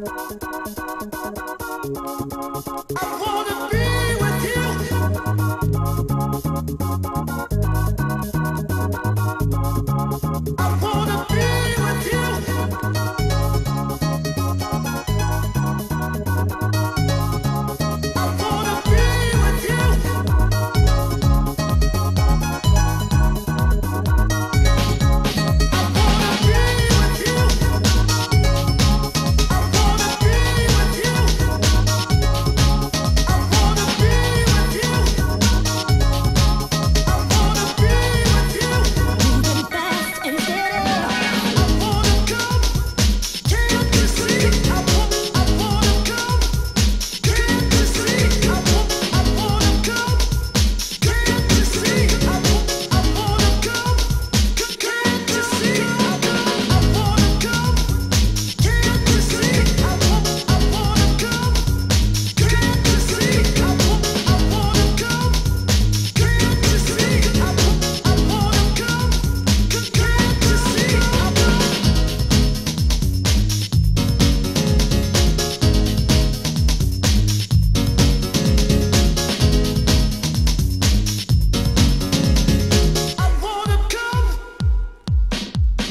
I wanna be with you.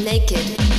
Naked.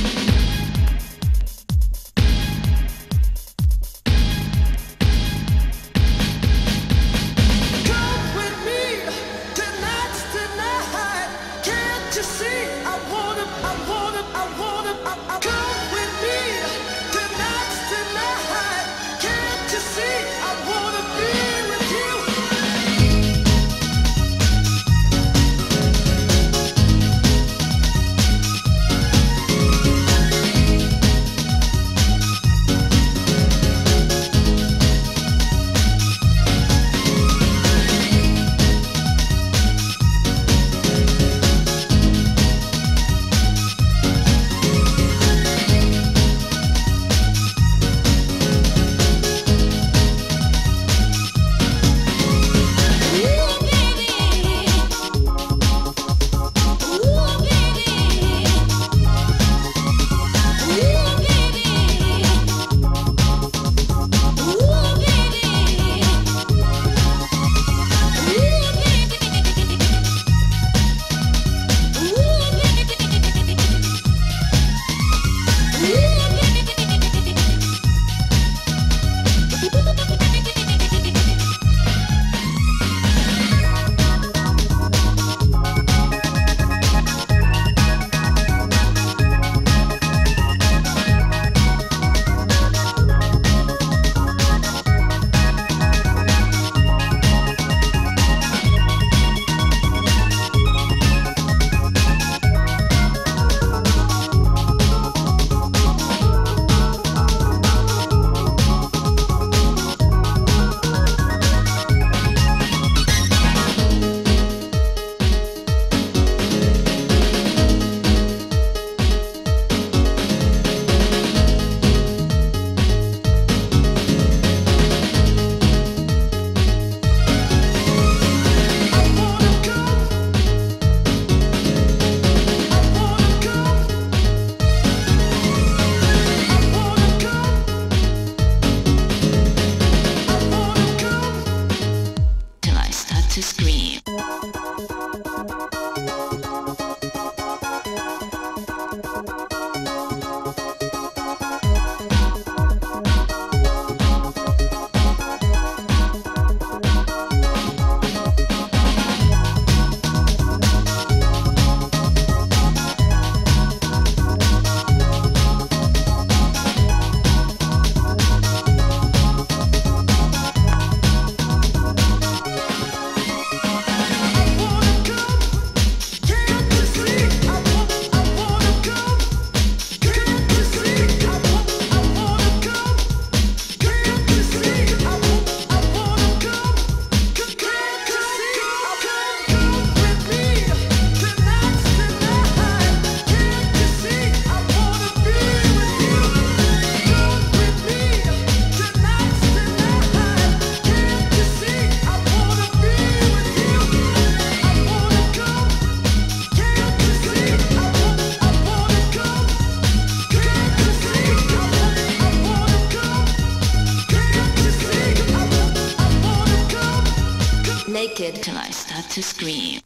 Till I start to scream.